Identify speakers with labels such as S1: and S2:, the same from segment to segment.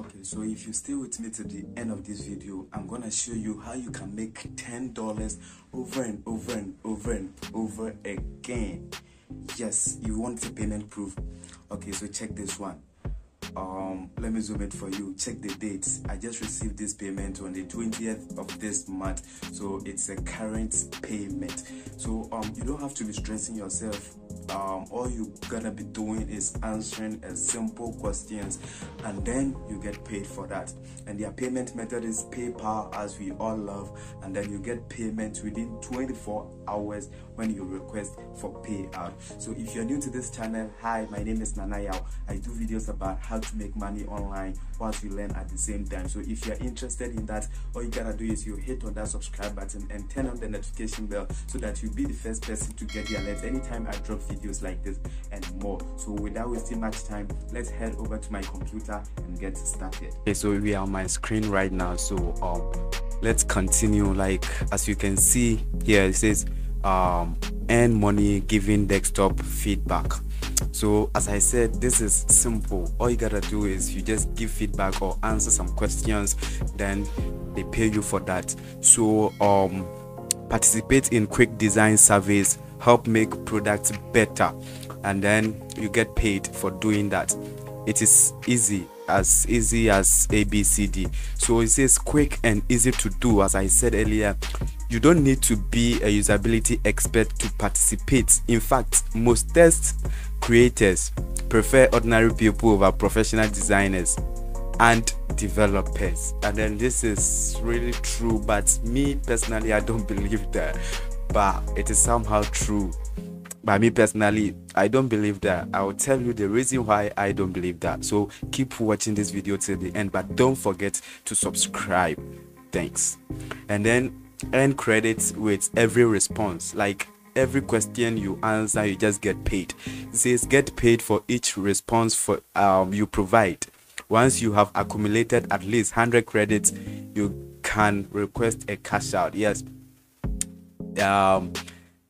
S1: okay so if you stay with me to the end of this video i'm gonna show you how you can make ten dollars over and over and over and over again. Yes you want the payment proof. Okay so check this one. Um let me zoom it for you. Check the dates. I just received this payment on the 20th of this month so it's a current payment. So um you don't have to be stressing yourself um all you're gonna be doing is answering a simple questions and then you get paid for that. And their payment method is paypal as we all love and then you get payment within 24 hours when you request for payout. So if you're new to this channel hi my name is nana yao. I do videos about how to make money online whilst you learn at the same time. So if you're interested in that all you gotta do is you hit on that subscribe button and turn on the notification bell so that you'll be the first person to get the alert anytime i drop videos like this and more. So without wasting much time let's head over to my computer and get started. Okay so we are on my screen right now. So um let's continue. Like as you can see here it says um earn money giving desktop feedback. So as i said this is simple. All you gotta do is you just give feedback or answer some questions then they pay you for that. So um participate in quick design surveys help make products better. And then you get paid for doing that. It is easy as easy as abcd so it says quick and easy to do. As i said earlier you don't need to be a usability expert to participate. In fact most test creators prefer ordinary people over professional designers and developers. And then this is really true but me personally i don't believe that but it is somehow true. By me personally i don't believe that. I will tell you the reason why i don't believe that. So keep watching this video till the end but don't forget to subscribe. Thanks. And then earn credits with every response. Like every question you answer you just get paid. It says get paid for each response for um, you provide. Once you have accumulated at least 100 credits you can request a cash out. Yes um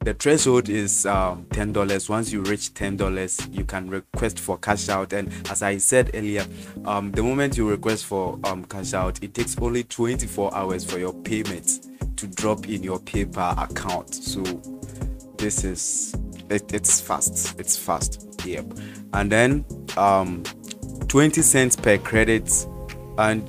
S1: the threshold is um, ten dollars. Once you reach ten dollars you can request for cash out. And as i said earlier um, the moment you request for um, cash out it takes only 24 hours for your payment to drop in your paypal account. So this is it, it's fast. It's fast. Yep. And then um 20 cents per credit. And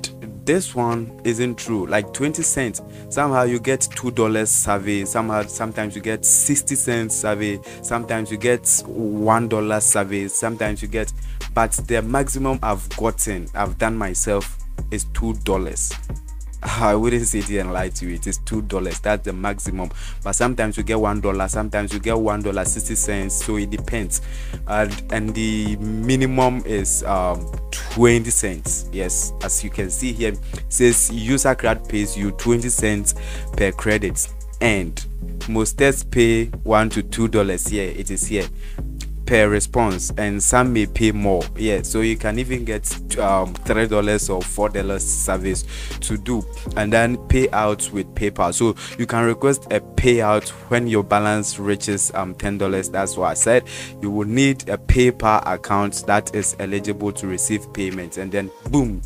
S1: this one isn't true. Like 20 cents somehow you get two dollars survey somehow sometimes you get 60 cents survey sometimes you get one dollar survey sometimes you get but the maximum i've gotten i've done myself is two dollars I wouldn't sit here and lie to you. It is two dollars. That's the maximum. But sometimes you get one dollar. Sometimes you get one dollar sixty cents. So it depends. And and the minimum is um twenty cents. Yes, as you can see here, says UserCrowd pays you twenty cents per credit, and most tests pay one to two dollars. Here it is here per response and some may pay more. Yeah so you can even get um three dollars or four dollars service to do and then payouts with paypal. So you can request a payout when your balance reaches um ten dollars. That's what i said. You will need a paypal account that is eligible to receive payments and then boom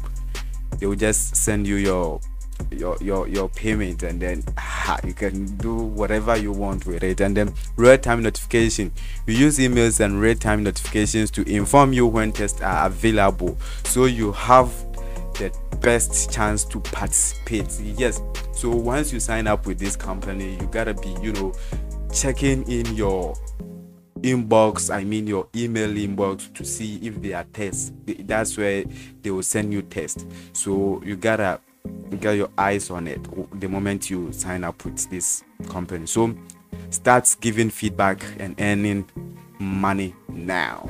S1: they will just send you your your your your payment and then you can do whatever you want with it. And then real-time notification you use emails and real-time notifications to inform you when tests are available. So you have the best chance to participate. Yes. So once you sign up with this company you gotta be you know checking in your inbox i mean your email inbox to see if they are tests. That's where they will send you tests so you gotta get your eyes on it the moment you sign up with this company. So start giving feedback and earning money now.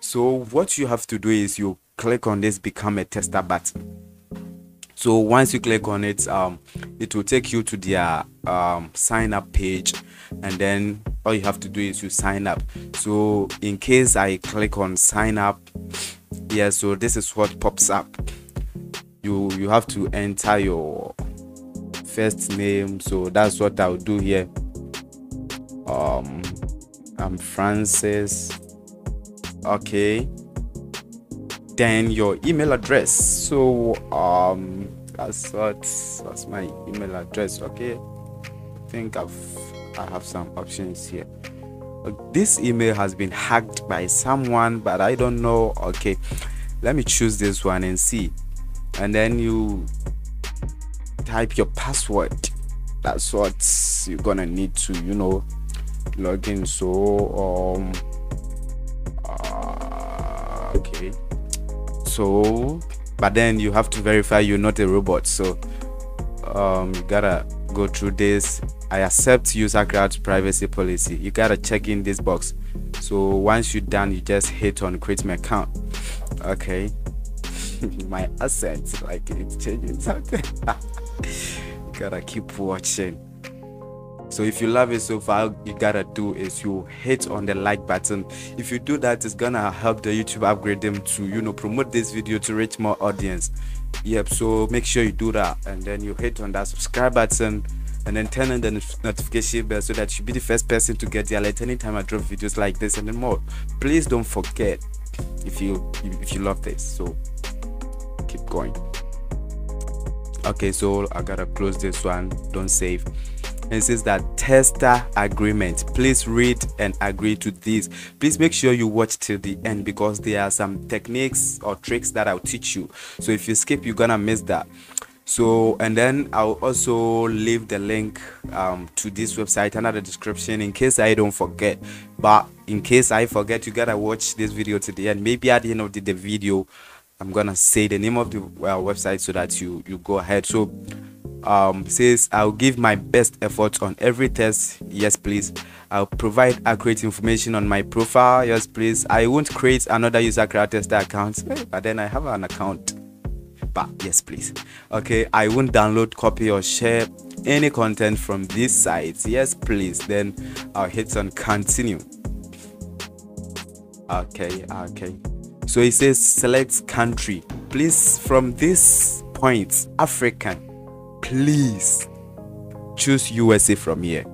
S1: So what you have to do is you click on this become a tester button. So once you click on it um it will take you to their um sign up page and then all you have to do is you sign up. So in case i click on sign up yeah so this is what pops up you you have to enter your first name. So that's what i'll do here. Um i'm francis. Okay. Then your email address. So um that's what that's my email address. Okay. I think i've i have some options here. This email has been hacked by someone but i don't know. Okay. Let me choose this one and see and then you type your password. That's what you're gonna need to you know log in. So um uh, okay. So but then you have to verify you're not a robot. So um you gotta go through this. I accept UserCrowd privacy policy. You gotta check in this box. So once you're done you just hit on create my account. Okay my assets like it's changing something gotta keep watching. So if you love it so far you gotta do is you hit on the like button. If you do that it's gonna help the youtube upgrade them to you know promote this video to reach more audience. Yep so make sure you do that and then you hit on that subscribe button and then turn on the notification bell so that you'll be the first person to get the alert anytime i drop videos like this and then more. Please don't forget if you if you love this so keep going. Okay so i gotta close this one. Don't save. It says that tester agreement. Please read and agree to this. Please make sure you watch till the end because there are some techniques or tricks that i'll teach you. So if you skip you're gonna miss that. So and then i'll also leave the link um, to this website under the description in case i don't forget. But in case i forget you gotta watch this video to the end. Maybe at the end of the, the video i'm gonna say the name of the uh, website so that you you go ahead. So um says i'll give my best efforts on every test. Yes please. I'll provide accurate information on my profile. Yes please. I won't create another user tester account but then i have an account. But yes please. Okay i won't download copy or share any content from these sites yes please. Then i'll hit on continue. Okay okay so it says select country please from this point african please choose usa from here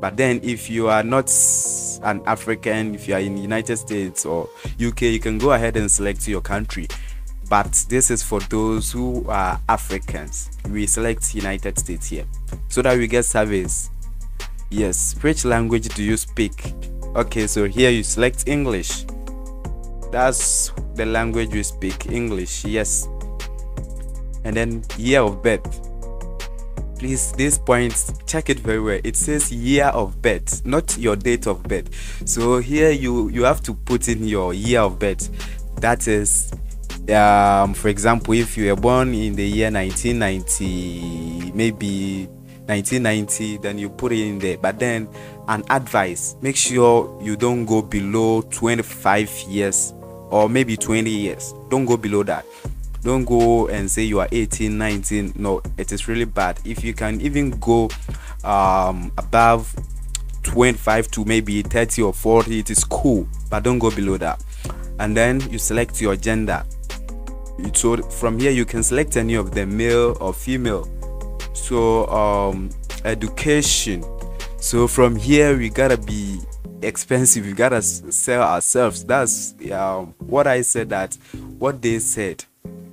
S1: but then if you are not an african if you are in the united states or uk you can go ahead and select your country but this is for those who are Africans. We select United States here so that we get service. Yes, which language do you speak? Okay, so here you select English. That's the language we speak, English, yes. And then year of birth. Please, this point, check it very well. It says year of birth, not your date of birth. So here you you have to put in your year of birth. That is um, for example, if you were born in the year 1990, maybe 1990, then you put it in there. But then, an advice make sure you don't go below 25 years or maybe 20 years. Don't go below that. Don't go and say you are 18, 19. No, it is really bad. If you can even go um, above 25 to maybe 30 or 40, it is cool, but don't go below that. And then you select your gender so from here you can select any of them male or female so um education so from here we gotta be expensive we gotta sell ourselves. That's um, what i said that what they said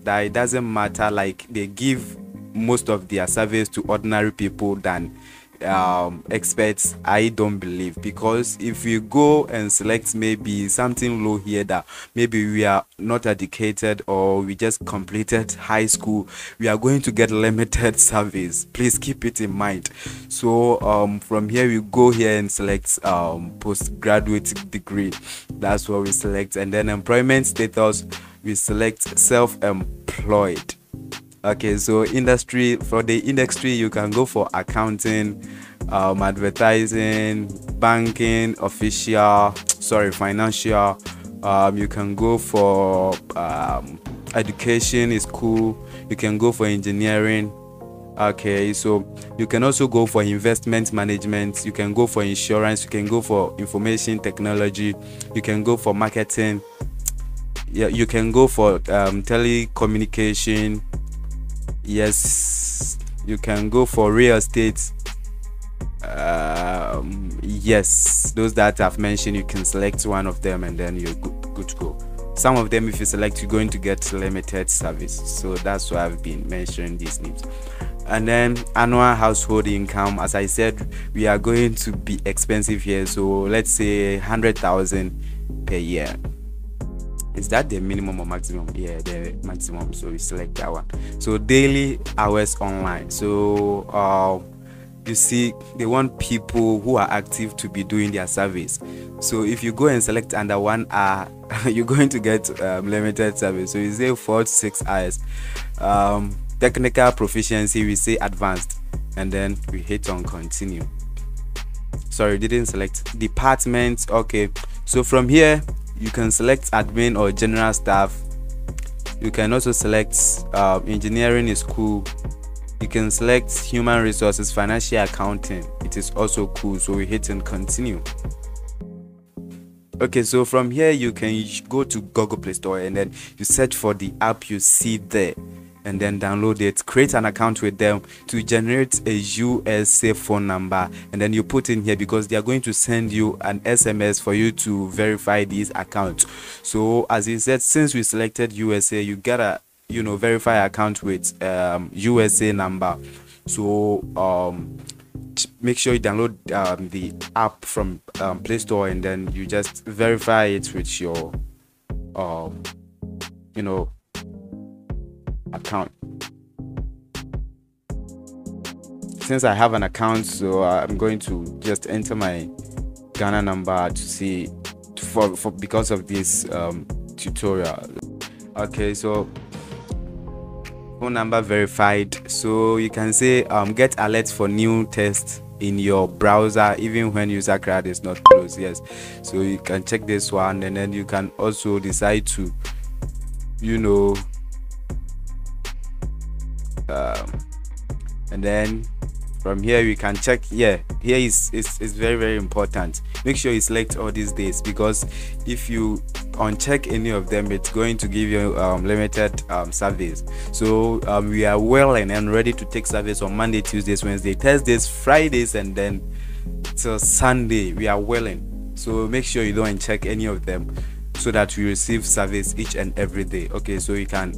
S1: that it doesn't matter like they give most of their service to ordinary people than um, experts i don't believe. Because if we go and select maybe something low here that maybe we are not educated or we just completed high school we are going to get limited service. Please keep it in mind. So um, from here we go here and select um, postgraduate degree. That's what we select. And then employment status we select self-employed okay so industry for the industry you can go for accounting um, advertising banking official sorry financial. Um, you can go for um, education is cool you can go for engineering. Okay so you can also go for investment management. You can go for insurance. You can go for information technology. You can go for marketing. Yeah you can go for um, telecommunication yes you can go for real estate. Um, yes those that i've mentioned you can select one of them and then you're good, good to go. Some of them if you select you're going to get limited service. So that's why i've been mentioning these names. And then annual household income as i said we are going to be expensive here. So let's say 100000 per year is that the minimum or maximum? Yeah the maximum. So we select that one. So daily hours online. So um you see they want people who are active to be doing their service. So if you go and select under one hour you're going to get um, limited service. So you say four to six hours. Um, technical proficiency we say advanced. And then we hit on continue. Sorry didn't select department. Okay. So from here you can select admin or general staff. You can also select uh, engineering is cool. You can select human resources financial accounting. It is also cool so we hit and continue. Okay so from here you can go to google play store and then you search for the app you see there and then download it. Create an account with them to generate a usa phone number. And then you put in here because they are going to send you an sms for you to verify these accounts so as he said since we selected usa you gotta you know verify account with um, usa number. So um make sure you download um, the app from um, play store and then you just verify it with your um you know account. Since i have an account so i'm going to just enter my ghana number to see for, for because of this um, tutorial. Okay so phone number verified. So you can say um, get alerts for new tests in your browser even when UserCrowd is not closed yes. So you can check this one and then you can also decide to you know um, and then from here you can check yeah here is is, is very very important. Make sure you select all these days because if you uncheck any of them it's going to give you um, limited um, service. So um, we are well and, and ready to take service on monday tuesdays wednesday thursdays fridays and then till sunday. We are willing so make sure you don't check any of them so that we receive service each and every day. Okay so you can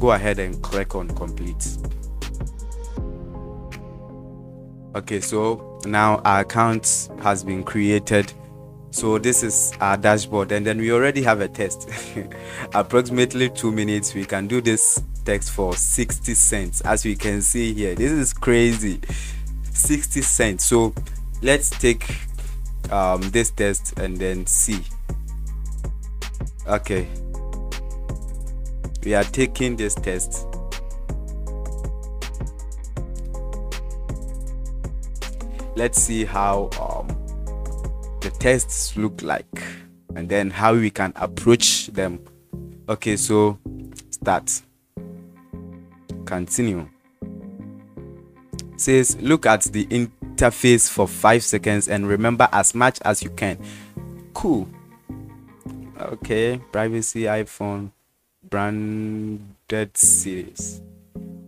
S1: go ahead and click on complete. Okay so now our account has been created. So this is our dashboard and then we already have a test. Approximately two minutes we can do this text for 60 cents. As we can see here this is crazy. 60 cents. So let's take um, this test and then see. Okay we are taking this test. Let's see how um, the tests look like and then how we can approach them. Okay so start. Continue. Says look at the interface for five seconds and remember as much as you can. Cool. Okay privacy iphone branded series.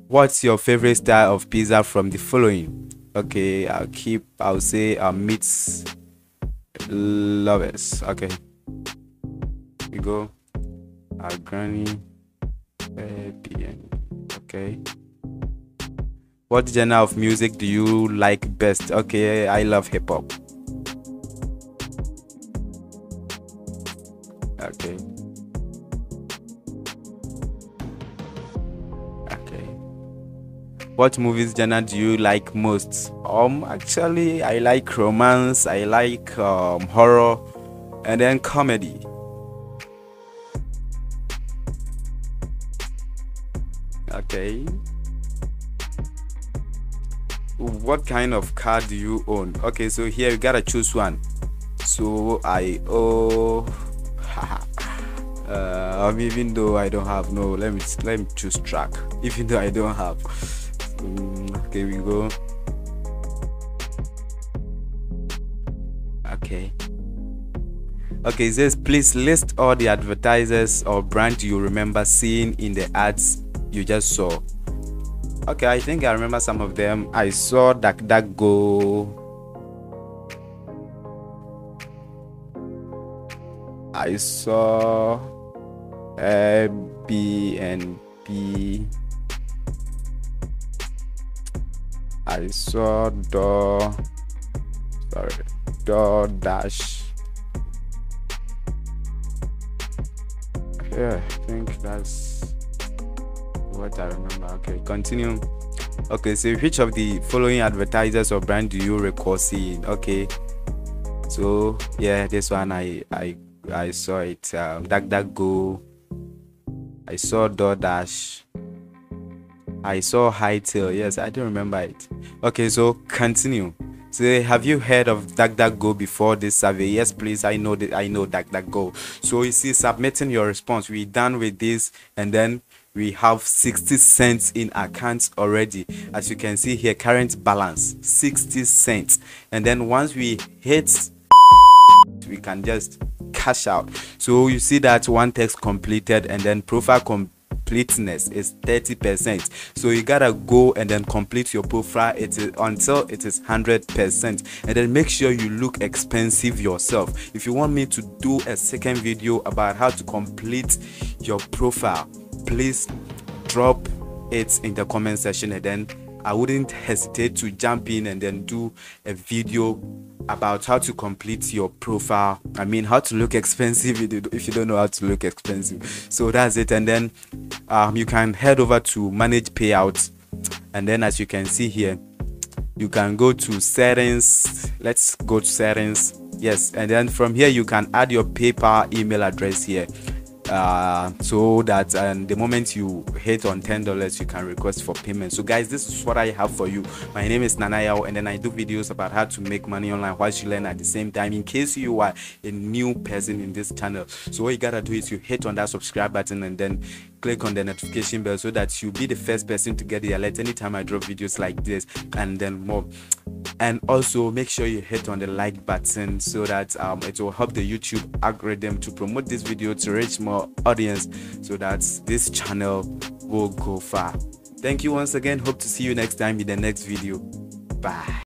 S1: What's your favorite style of pizza from the following? Okay i'll keep i'll say uh, meats lovers. Okay. We go. Our granny okay. What genre of music do you like best? Okay i love hip-hop. Okay what movies genre do you like most? Um actually i like romance i like um, horror and then comedy. Okay. What kind of car do you own? Okay so here you gotta choose one. So i oh uh, um, even though i don't have no let me let me choose track. Even though i don't have okay we go. Okay. Okay it says please list all the advertisers or brand you remember seeing in the ads you just saw. Okay i think i remember some of them. I saw DuckDuckGo. I saw eh,
S2: Airbnb. I saw door. Sorry, DoorDash. Yeah, I think that's what I remember. Okay, continue. Okay, so which of the following advertisers or brand do you recall seeing? Okay, so yeah, this one I I I saw it. Um, DuckDuckGo. I saw DoorDash. I saw high tail. Yes, I don't remember it. Okay, so continue. So have you heard of DuckDuckGo before this survey? Yes, please. I know that I know DuckDuckGo. So you see, submitting your response. We're done with this, and then we have 60 cents in accounts already as you can see here current balance 60 cents and then once we hit we can just cash out so you see that one text completed and then profile completeness is 30 percent. So you gotta go and then complete your profile. It is until it is 100 percent. And then make sure you look expensive yourself. If you want me to do a second video about how to complete your profile please drop it in the comment section. And then I wouldn't hesitate to jump in and then do a video about how to complete your profile. I mean, how to look expensive if you don't know how to look expensive. So that's it. And then um, you can head over to manage payouts. And then as you can see here, you can go to settings. Let's go to settings. Yes. And then from here, you can add your PayPal email address here uh, so that and the moment you hit on ten dollars you can request for payment. So guys this is what i have for you. My name is nanayao and then i do videos about how to make money online while you learn at the same time in case you are a new person in this channel. So what you gotta do is you hit on that subscribe button and then click on the notification bell so that you'll be the first person to get the alert anytime i drop videos like this and then more. And also make sure you hit on the like button so that um, it will help the youtube algorithm to promote this video to reach more audience so that this channel will go far. Thank you once again. Hope to see you next time in the next video. Bye